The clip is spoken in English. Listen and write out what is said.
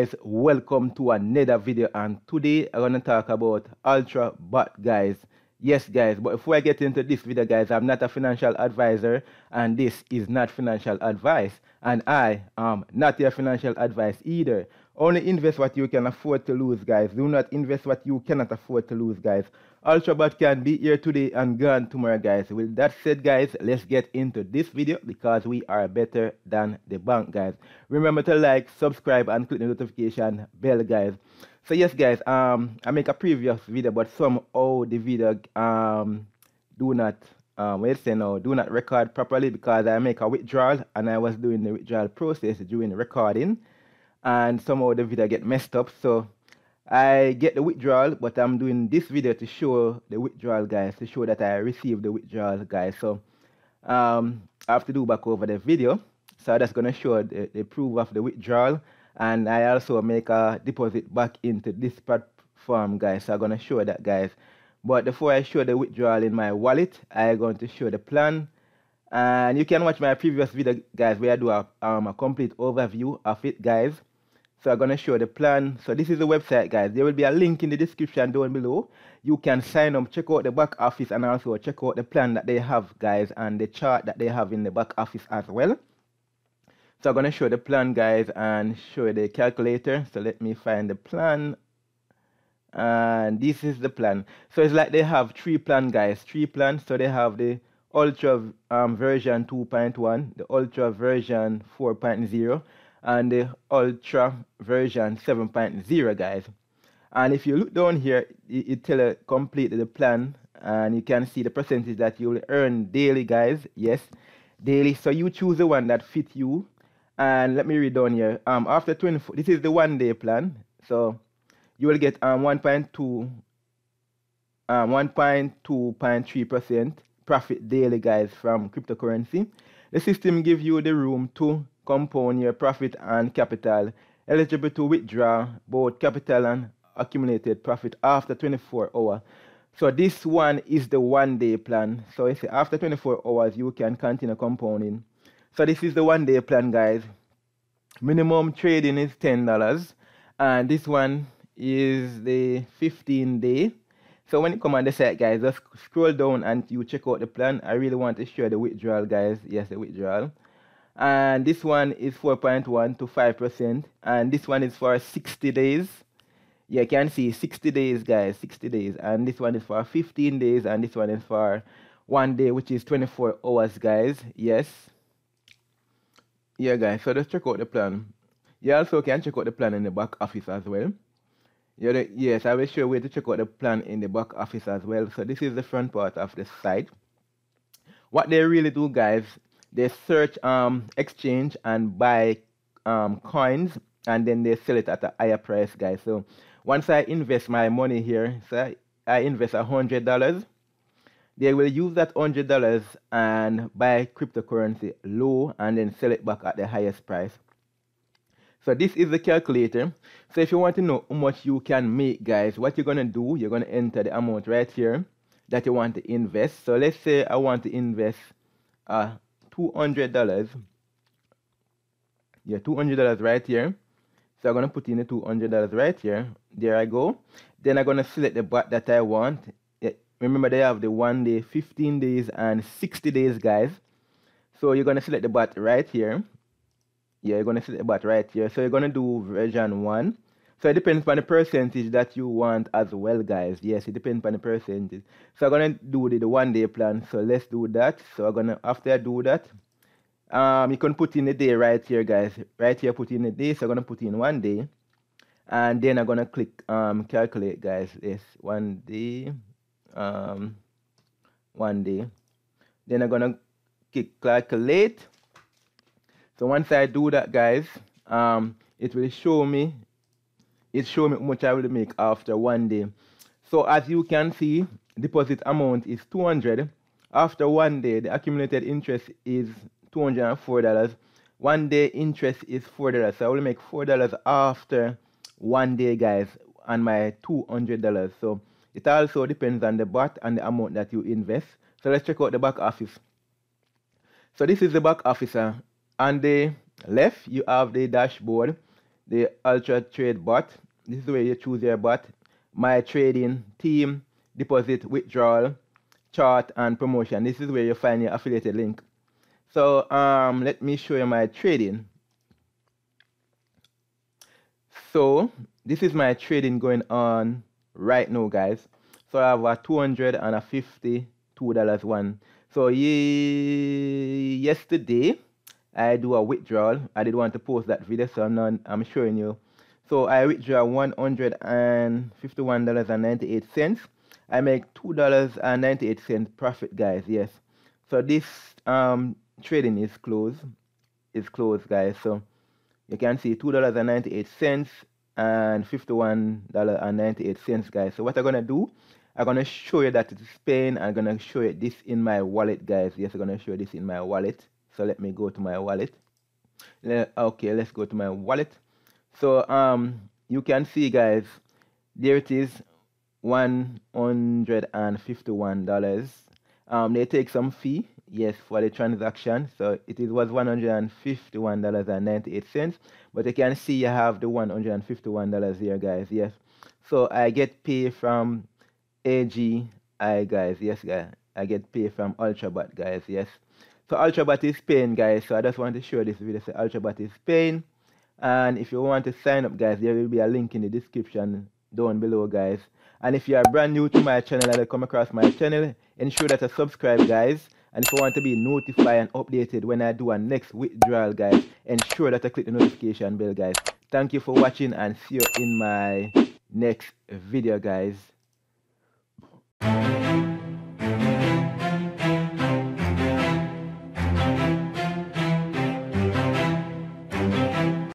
guys welcome to another video and today i'm going to talk about Altra bot guys. Yes guys but before i get into this video guys i'm not a financial advisor and this is not financial advice and i am not your financial advice either only invest what you can afford to lose guys. Do not invest what you cannot afford to lose guys. Altrabot can be here today and gone tomorrow guys. With that said guys let's get into this video because we are better than the bank guys. Remember to like subscribe and click the notification bell guys. So yes guys um i make a previous video but somehow the video um do not um let's say no do not record properly because i make a withdrawal and i was doing the withdrawal process during recording and somehow the video get messed up. So i get the withdrawal but i'm doing this video to show the withdrawal guys to show that i received the withdrawal guys. So um i have to do back over the video. So just going to show the, the proof of the withdrawal. And I also make a deposit back into this platform guys. So I'm gonna show that guys. But before I show the withdrawal in my wallet I'm going to show the plan. And you can watch my previous video guys where I do a, um, a complete overview of it guys so I'm gonna show the plan so this is the website guys there will be a link in the description down below you can sign up check out the back office and also check out the plan that they have guys and the chart that they have in the back office as well so I'm going to show the plan, guys, and show the calculator. So let me find the plan. And this is the plan. So it's like they have three plan, guys. Three plans. So they have the Ultra um, version 2.1, the Ultra version 4.0, and the Ultra version 7.0, guys. And if you look down here, it, it tell you complete the plan, and you can see the percentage that you will earn daily, guys. Yes, daily. So you choose the one that fit you and let me read down here. Um, after 24, this is the one day plan. So you will get um 1.2 um 1.2.3% profit daily guys from cryptocurrency. The system gives you the room to compound your profit and capital, eligible to withdraw both capital and accumulated profit after 24 hours. So this one is the one day plan. So you see after 24 hours you can continue compounding so this is the one day plan, guys. Minimum trading is ten dollars, and this one is the 15 day. So when you come on the site, guys, just scroll down and you check out the plan. I really want to show the withdrawal, guys. Yes, the withdrawal. And this one is 4.1 to 5%. And this one is for 60 days. You can see 60 days, guys, 60 days. And this one is for 15 days. And this one is for one day, which is 24 hours, guys. Yes yeah guys so just check out the plan you also can check out the plan in the back office as well yeah, yes i will show you where to check out the plan in the back office as well so this is the front part of the site what they really do guys they search um, exchange and buy um, coins and then they sell it at a higher price, guys. So once I invest my money here, so I invest a hundred dollars. They will use that hundred dollars and buy cryptocurrency low and then sell it back at the highest price. So this is the calculator. So if you want to know how much you can make, guys, what you're gonna do, you're gonna enter the amount right here that you want to invest. So let's say I want to invest a $200. Yeah, $200 right here. So I'm going to put in the $200 right here. There I go. Then I'm going to select the bot that I want. Remember they have the 1 day, 15 days and 60 days guys. So you're going to select the bot right here. Yeah, you're going to select the bot right here. So you're going to do version 1 so it depends on the percentage that you want as well guys. Yes it depends on the percentage. So i'm to do the, the one day plan. So let's do that. So i'm to after i do that um you can put in the day right here guys. Right here put in the day. So i'm to put in one day. And then i'm to click um calculate guys. Yes one day um, one day. Then I'm gonna click calculate. So once I do that, guys, um, it will show me, it show me how much I will make after one day. So as you can see, deposit amount is 200. After one day, the accumulated interest is $204. One day interest is $4. So I will make $4 after one day, guys, on my $200. So it also depends on the bot and the amount that you invest. So let's check out the back office. So this is the back officer. On the left, you have the dashboard. The ultra trade bot. This is where you choose your bot. My trading team deposit withdrawal chart and promotion. This is where you find your affiliated link. So um let me show you my trading. So this is my trading going on right now guys. So i have a 252 dollars one. So ye yesterday i do a withdrawal. I did want to post that video so i'm not i'm showing you. So i withdraw 151 dollars and 98 cents. I make two dollars and 98 cents profit guys yes. So this um trading is closed is closed guys. So you can see two dollars and 98 cents and 51 dollar and 98 cents guys. So what i'm gonna do i'm gonna show you that it's paying i'm gonna show you this in my wallet guys. Yes i'm gonna show you this in my wallet so let me go to my wallet. Okay let's go to my wallet. So um you can see guys there it is 151 dollars. Um they take some fee yes for the transaction. So it is was 151 dollars and 98 cents. But you can see you have the 151 dollars here guys yes. So i get paid from agi guys yes guys i get paid from Altrabot guys yes so Altrabot is paying guys. So i just want to show this video. So Altrabot is paying and if you want to sign up guys there will be a link in the description down below guys. And if you are brand new to my channel and you come across my channel ensure that you subscribe guys. And if you want to be notified and updated when I do a next withdrawal guys ensure that you click the notification bell guys. Thank you for watching and see you in my next video guys